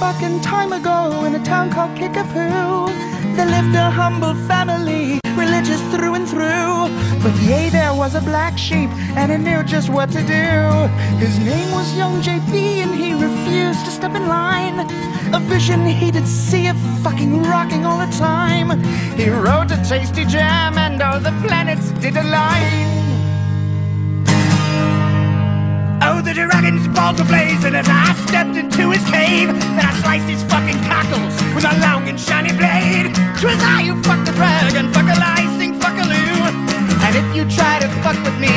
long time ago in a town called Kickapoo, there lived a humble family, religious through and through. But yea, there was a black sheep, and he knew just what to do. His name was Young JB, and he refused to step in line. A vision he did see of fucking rocking all the time. He wrote a tasty jam, and all the planets did align. Oh, the dragon's balls were blazing as I stepped into his 'Twas I who fucked the dragon, fuck a lie, sing fuck a loo. And if you try to fuck with me,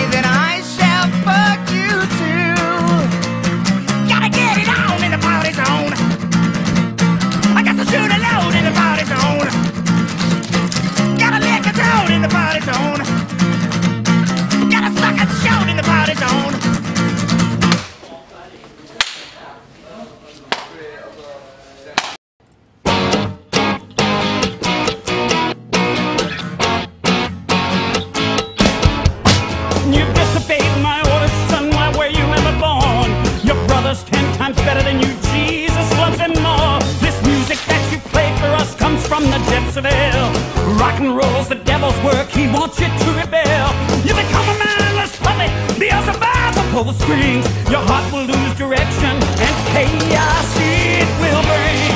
Brother's ten times better than you. Jesus loves him more. This music that you play for us comes from the depths of hell. Rock and roll's the devil's work. He wants you to rebel. You become a mindless puppet. Beelzebub will pull the strings. Your heart will lose direction, and chaos it will bring.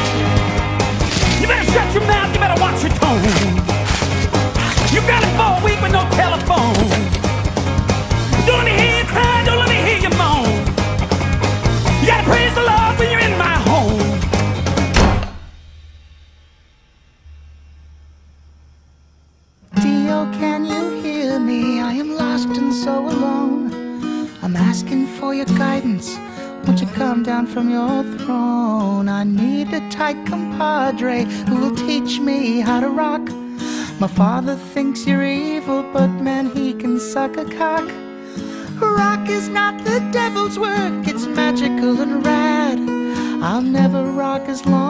You better shut your mouth. You better am lost and so alone. I'm asking for your guidance. Won't you come down from your throne? I need a tight compadre who will teach me how to rock. My father thinks you're evil, but man, he can suck a cock. Rock is not the devil's work, it's magical and rad. I'll never rock as long